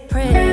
pretty.